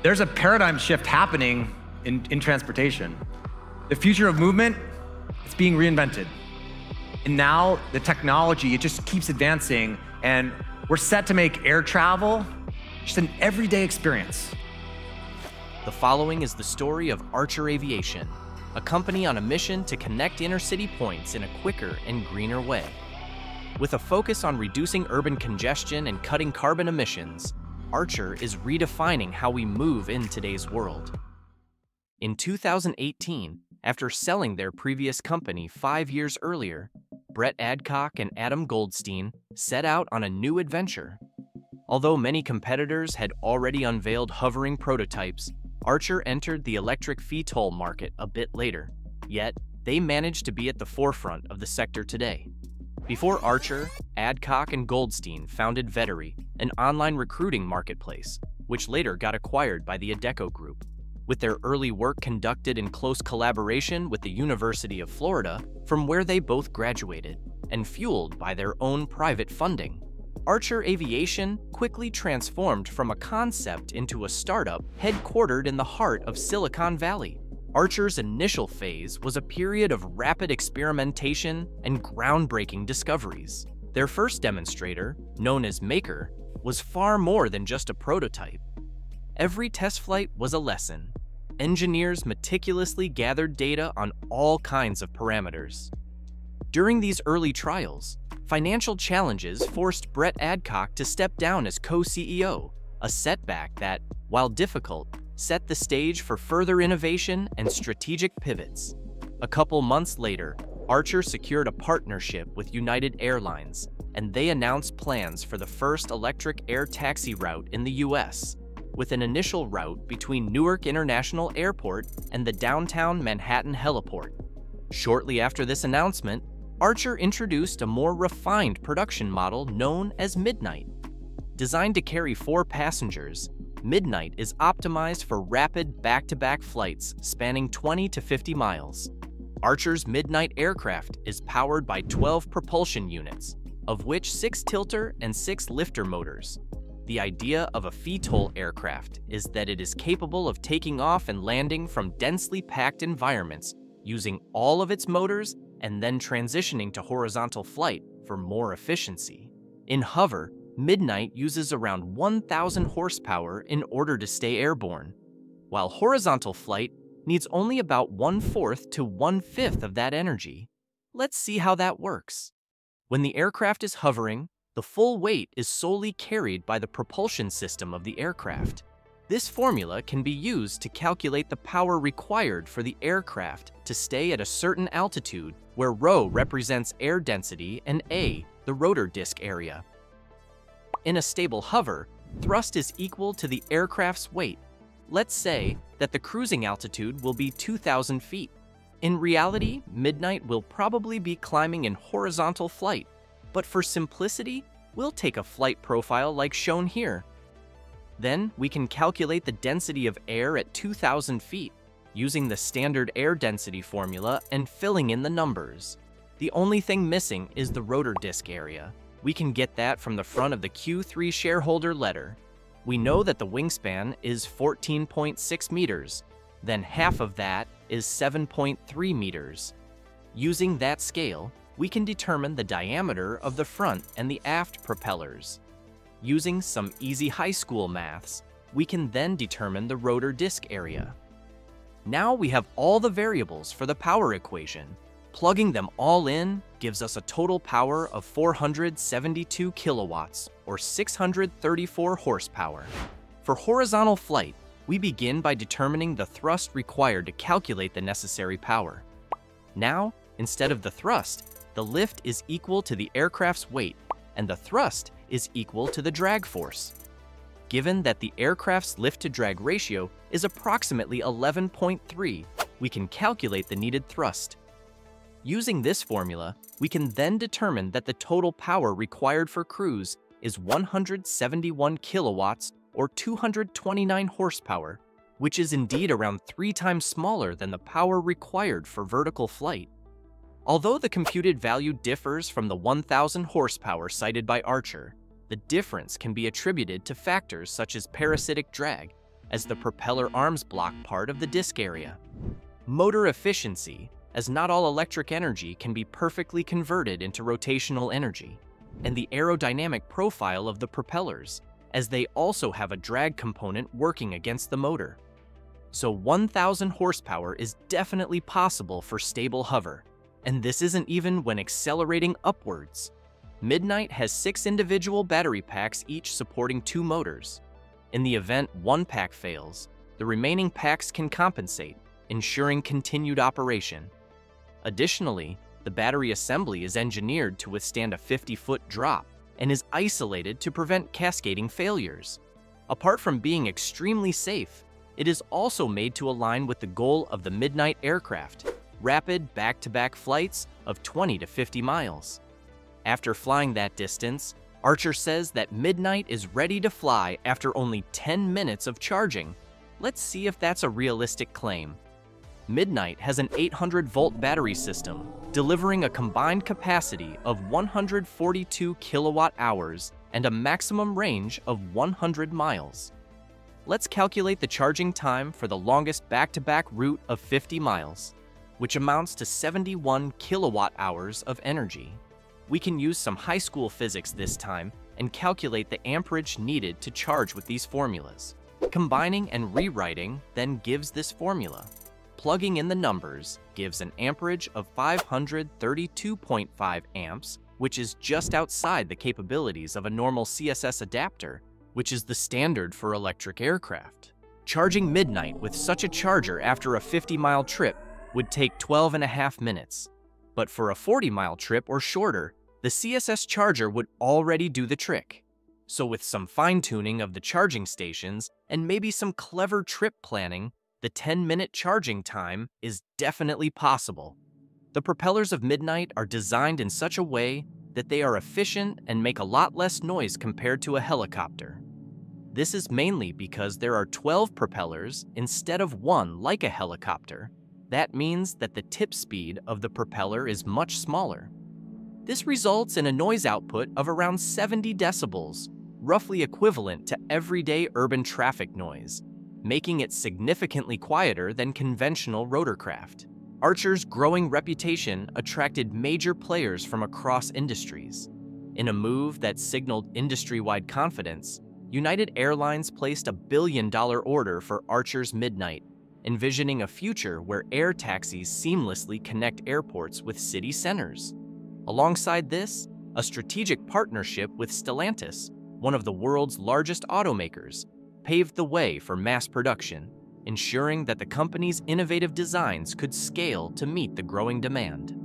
There's a paradigm shift happening in, in transportation. The future of movement, it's being reinvented. And now the technology, it just keeps advancing, and we're set to make air travel just an everyday experience. The following is the story of Archer Aviation, a company on a mission to connect inner city points in a quicker and greener way. With a focus on reducing urban congestion and cutting carbon emissions, Archer is redefining how we move in today's world. In 2018, after selling their previous company five years earlier, Brett Adcock and Adam Goldstein set out on a new adventure. Although many competitors had already unveiled hovering prototypes, Archer entered the electric VTOL market a bit later, yet they managed to be at the forefront of the sector today. Before Archer, Adcock and Goldstein founded Vettery, an online recruiting marketplace, which later got acquired by the Adecco Group. With their early work conducted in close collaboration with the University of Florida, from where they both graduated, and fueled by their own private funding, Archer Aviation quickly transformed from a concept into a startup headquartered in the heart of Silicon Valley. Archer's initial phase was a period of rapid experimentation and groundbreaking discoveries. Their first demonstrator, known as Maker, was far more than just a prototype. Every test flight was a lesson. Engineers meticulously gathered data on all kinds of parameters. During these early trials, financial challenges forced Brett Adcock to step down as co-CEO, a setback that, while difficult, set the stage for further innovation and strategic pivots. A couple months later, Archer secured a partnership with United Airlines, and they announced plans for the first electric air taxi route in the US, with an initial route between Newark International Airport and the downtown Manhattan heliport. Shortly after this announcement, Archer introduced a more refined production model known as Midnight. Designed to carry four passengers, Midnight is optimized for rapid back-to-back flights spanning 20 to 50 miles. Archer's Midnight aircraft is powered by 12 propulsion units, of which 6 tilter and 6 lifter motors. The idea of a VTOL aircraft is that it is capable of taking off and landing from densely packed environments using all of its motors and then transitioning to horizontal flight for more efficiency. In hover, Midnight uses around 1,000 horsepower in order to stay airborne, while horizontal flight needs only about one-fourth to one-fifth of that energy. Let's see how that works. When the aircraft is hovering, the full weight is solely carried by the propulsion system of the aircraft. This formula can be used to calculate the power required for the aircraft to stay at a certain altitude where rho represents air density and A, the rotor disk area. In a stable hover, thrust is equal to the aircraft's weight. Let's say that the cruising altitude will be 2,000 feet. In reality, Midnight will probably be climbing in horizontal flight, but for simplicity, we'll take a flight profile like shown here. Then we can calculate the density of air at 2,000 feet, using the standard air density formula and filling in the numbers. The only thing missing is the rotor disk area, we can get that from the front of the Q3 shareholder letter. We know that the wingspan is 14.6 meters, then half of that is 7.3 meters. Using that scale, we can determine the diameter of the front and the aft propellers. Using some easy high school maths, we can then determine the rotor disk area. Now we have all the variables for the power equation, Plugging them all in gives us a total power of 472 kilowatts, or 634 horsepower. For horizontal flight, we begin by determining the thrust required to calculate the necessary power. Now, instead of the thrust, the lift is equal to the aircraft's weight, and the thrust is equal to the drag force. Given that the aircraft's lift-to-drag ratio is approximately 11.3, we can calculate the needed thrust. Using this formula, we can then determine that the total power required for cruise is 171 kilowatts or 229 horsepower, which is indeed around three times smaller than the power required for vertical flight. Although the computed value differs from the 1,000 horsepower cited by Archer, the difference can be attributed to factors such as parasitic drag, as the propeller arms block part of the disc area. Motor efficiency, as not all electric energy can be perfectly converted into rotational energy, and the aerodynamic profile of the propellers, as they also have a drag component working against the motor. So 1,000 horsepower is definitely possible for stable hover, and this isn't even when accelerating upwards. Midnight has six individual battery packs each supporting two motors. In the event one pack fails, the remaining packs can compensate, ensuring continued operation. Additionally, the battery assembly is engineered to withstand a 50-foot drop and is isolated to prevent cascading failures. Apart from being extremely safe, it is also made to align with the goal of the Midnight aircraft, rapid back-to-back flights of 20 to 50 miles. After flying that distance, Archer says that Midnight is ready to fly after only 10 minutes of charging. Let's see if that's a realistic claim. Midnight has an 800 volt battery system, delivering a combined capacity of 142 kilowatt hours and a maximum range of 100 miles. Let's calculate the charging time for the longest back-to-back route of 50 miles, which amounts to 71 kilowatt hours of energy. We can use some high school physics this time and calculate the amperage needed to charge with these formulas. Combining and rewriting then gives this formula. Plugging in the numbers gives an amperage of 532.5 amps, which is just outside the capabilities of a normal CSS adapter which is the standard for electric aircraft. Charging Midnight with such a charger after a 50-mile trip would take 12 and a half minutes. But for a 40-mile trip or shorter, the CSS charger would already do the trick. So with some fine-tuning of the charging stations and maybe some clever trip planning, the 10-minute charging time is definitely possible. The propellers of Midnight are designed in such a way that they are efficient and make a lot less noise compared to a helicopter. This is mainly because there are 12 propellers instead of one like a helicopter. That means that the tip speed of the propeller is much smaller. This results in a noise output of around 70 decibels, roughly equivalent to everyday urban traffic noise, making it significantly quieter than conventional rotorcraft. Archer's growing reputation attracted major players from across industries. In a move that signaled industry-wide confidence, United Airlines placed a billion dollar order for Archer's Midnight, envisioning a future where air taxis seamlessly connect airports with city centers. Alongside this, a strategic partnership with Stellantis, one of the world's largest automakers, paved the way for mass production, ensuring that the company's innovative designs could scale to meet the growing demand.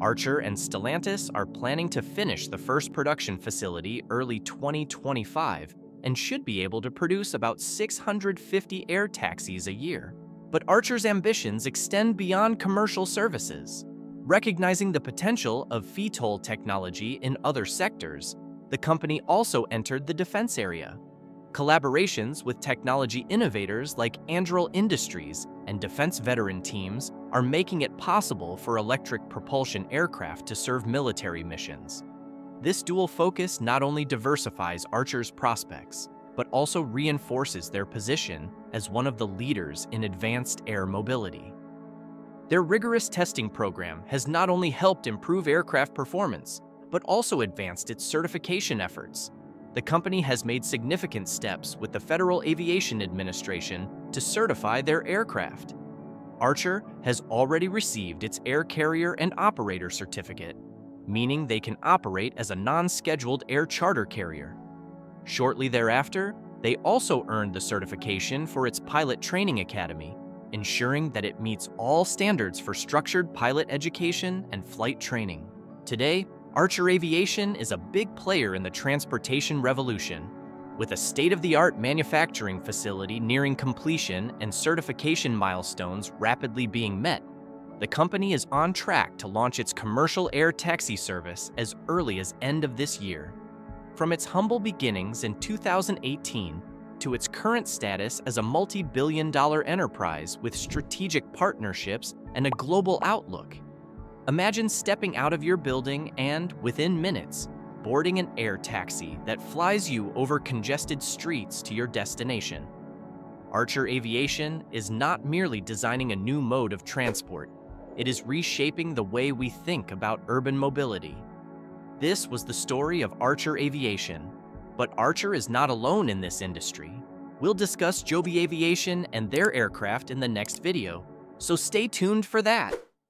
Archer and Stellantis are planning to finish the first production facility early 2025 and should be able to produce about 650 air taxis a year. But Archer's ambitions extend beyond commercial services. Recognizing the potential of VTOL technology in other sectors, the company also entered the defense area. Collaborations with technology innovators like Anduril Industries and defense veteran teams are making it possible for electric propulsion aircraft to serve military missions. This dual focus not only diversifies Archer's prospects, but also reinforces their position as one of the leaders in advanced air mobility. Their rigorous testing program has not only helped improve aircraft performance, but also advanced its certification efforts. The company has made significant steps with the Federal Aviation Administration to certify their aircraft. Archer has already received its Air Carrier and Operator Certificate meaning they can operate as a non-scheduled air charter carrier. Shortly thereafter, they also earned the certification for its Pilot Training Academy, ensuring that it meets all standards for structured pilot education and flight training. Today, Archer Aviation is a big player in the transportation revolution. With a state-of-the-art manufacturing facility nearing completion and certification milestones rapidly being met, the company is on track to launch its commercial air taxi service as early as end of this year. From its humble beginnings in 2018 to its current status as a multi-billion dollar enterprise with strategic partnerships and a global outlook. Imagine stepping out of your building and, within minutes, boarding an air taxi that flies you over congested streets to your destination. Archer Aviation is not merely designing a new mode of transport, it is reshaping the way we think about urban mobility. This was the story of Archer Aviation, but Archer is not alone in this industry. We'll discuss Joby Aviation and their aircraft in the next video, so stay tuned for that.